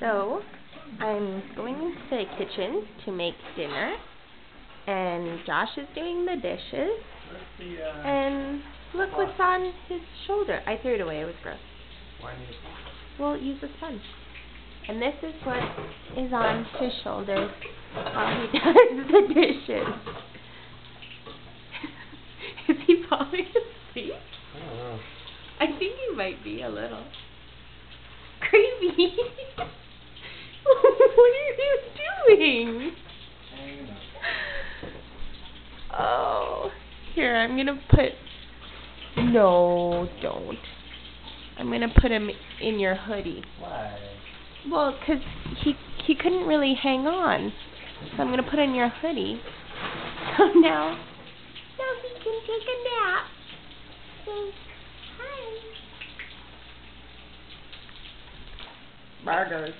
So, I'm going into the kitchen to make dinner, and Josh is doing the dishes, and look what's on his shoulder. I threw it away, it was gross. Why need Well, use a sponge. And this is what is on his shoulders while he does the dishes. is he falling asleep? I don't know. I think he might be a little. What are you doing? Oh. Here, I'm gonna put. No, don't. I'm gonna put him in your hoodie. Why? Well, because he he couldn't really hang on, so I'm gonna put in your hoodie. So now Burgers.